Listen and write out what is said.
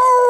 Oh!